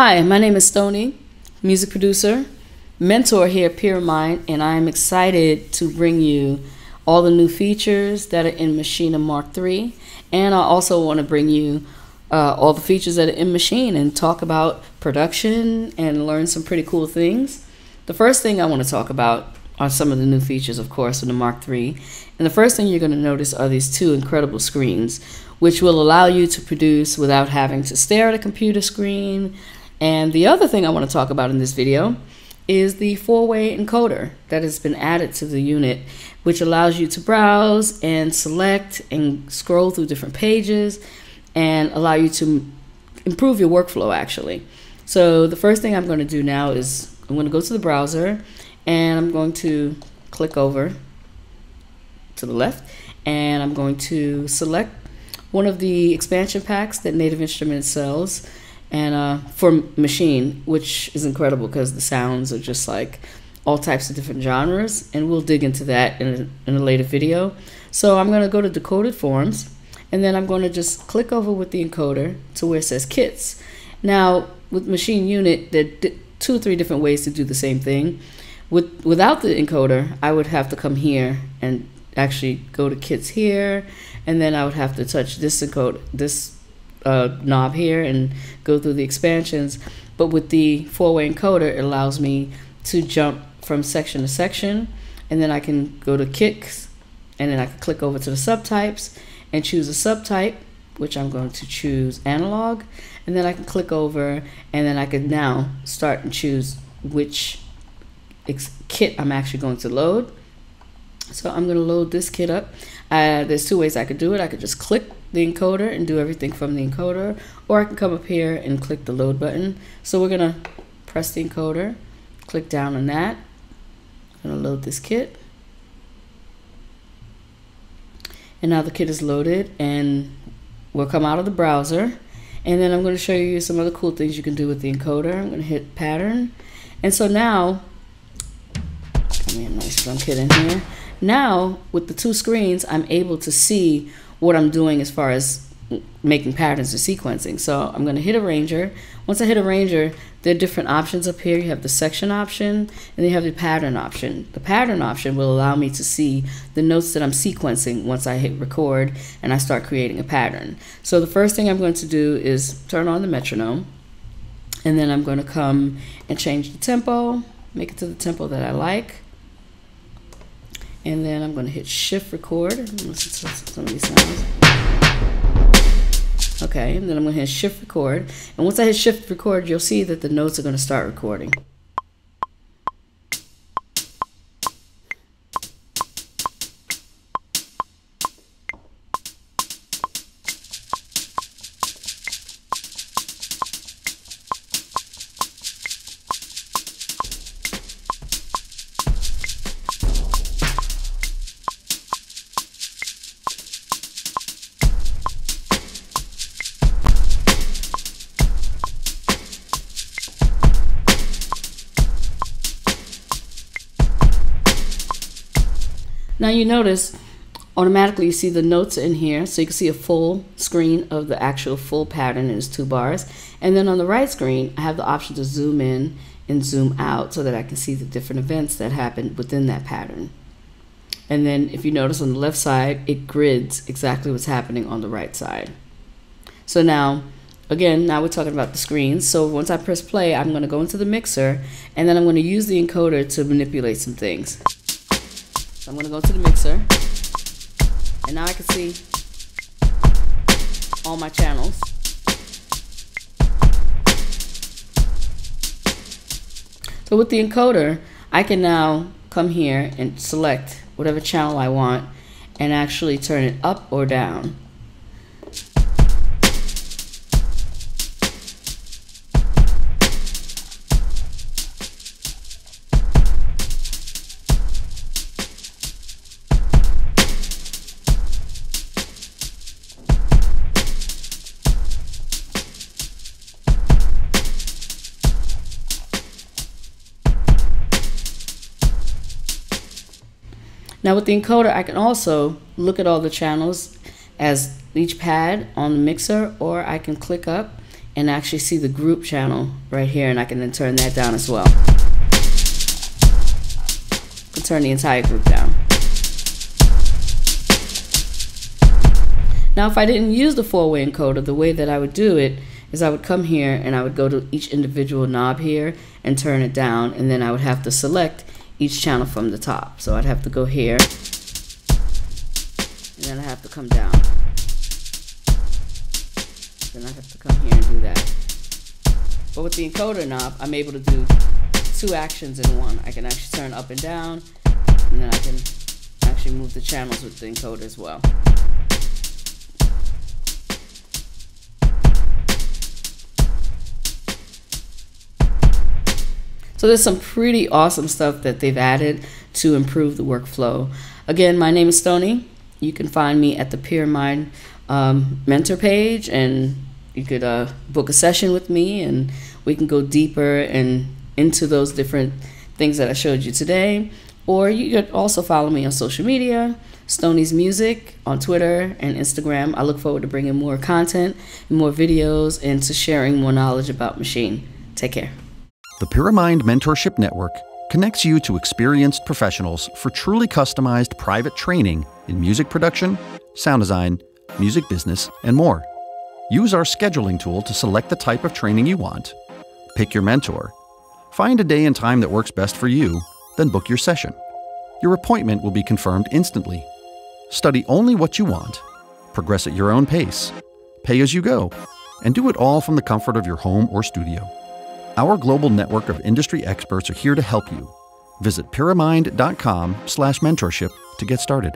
Hi, my name is Stoni, music producer, mentor here at Pyramind, and I'm excited to bring you all the new features that are in Maschine Mark III. And I also want to bring you uh, all the features that are in Maschine and talk about production and learn some pretty cool things. The first thing I want to talk about are some of the new features, of course, in the Mark III. And the first thing you're going to notice are these two incredible screens, which will allow you to produce without having to stare at a computer screen. And the other thing I want to talk about in this video is the four-way encoder that has been added to the unit, which allows you to browse and select and scroll through different pages and allow you to improve your workflow actually. So the first thing I'm going to do now is I'm going to go to the browser and I'm going to click over to the left and I'm going to select one of the expansion packs that Native Instruments sells and uh, for Maschine, which is incredible because the sounds are just like all types of different genres, and we'll dig into that in a, in a later video. So I'm going to go to decoded forms, and then I'm going to just click over with the encoder to where it says kits. Now, with Maschine Unit, there are two or three different ways to do the same thing. With Without the encoder, I would have to come here and actually go to kits here, and then I would have to touch this encode, this uh, knob here and go through the expansions. But with the four-way encoder, it allows me to jump from section to section, and then I can go to kicks, and then I can click over to the subtypes and choose a subtype, which I'm going to choose analog, and then I can click over, and then I can now start and choose which kit I'm actually going to load. So I'm going to load this kit up. Uh, there's two ways I could do it. I could just click the encoder and do everything from the encoder, or I can come up here and click the load button. So we're to press the encoder, click down on that. I'm to load this kit. And now the kit is loaded and we'll come out of the browser. And then I'm going to show you some other cool things you can do with the encoder. I'm going to hit pattern. And so now, give me a nice drum kit in here. Now, with the two screens, I'm able to see what I'm doing as far as making patterns or sequencing. So I'm going to hit arranger. Once I hit arranger, there are different options up here. You have the section option and you have the pattern option. The pattern option will allow me to see the notes that I'm sequencing once I hit record and I start creating a pattern. So the first thing I'm going to do is turn on the metronome and then I'm going to come and change the tempo, make it to the tempo that I like. And then I'm going to hit shift record. Some of these sounds. Okay, and then I'm going to hit shift record. And once I hit shift record, you'll see that the notes are going to start recording. Now you notice automatically you see the notes in here so you can see a full screen of the actual full pattern in its two bars. And then on the right screen I have the option to zoom in and zoom out so that I can see the different events that happen within that pattern. And then if you notice on the left side it grids exactly what's happening on the right side. So now again now we're talking about the screens. So once I press play I'm going to go into the mixer and then I'm going to use the encoder to manipulate some things so I'm going to go to the mixer. And now I can see all my channels. So with the encoder, I can now come here and select whatever channel I want and actually turn it up or down. Now with the encoder, I can also look at all the channels as each pad on the mixer, or I can click up and actually see the group channel right here, and I can then turn that down as well. I can turn the entire group down. Now, if I didn't use the four-way encoder, the way that I would do it is I would come here and I would go to each individual knob here and turn it down, and then I would have to select each channel from the top. So I'd have to go here, and then I have to come down. Then I have to come here and do that. But with the encoder knob, I'm able to do two actions in one. I can actually turn up and down, and then I can actually move the channels with the encoder as well. So there's some pretty awesome stuff that they've added to improve the workflow. Again, my name is Stoni. You can find me at the Pyramind um, mentor page, and you could uh, book a session with me, and we can go deeper and into those different things that I showed you today. Or you could also follow me on social media, Stoni's Music on Twitter and Instagram. I look forward to bringing more content, more videos, and to sharing more knowledge about Maschine. Take care. The PyraMind Mentorship Network connects you to experienced professionals for truly customized private training in music production, sound design, music business, and more. Use our scheduling tool to select the type of training you want. Pick your mentor. Find a day and time that works best for you, then book your session. Your appointment will be confirmed instantly. Study only what you want, progress at your own pace, pay as you go, and do it all from the comfort of your home or studio. Our global network of industry experts are here to help you. Visit pyramind.com slash mentorship to get started.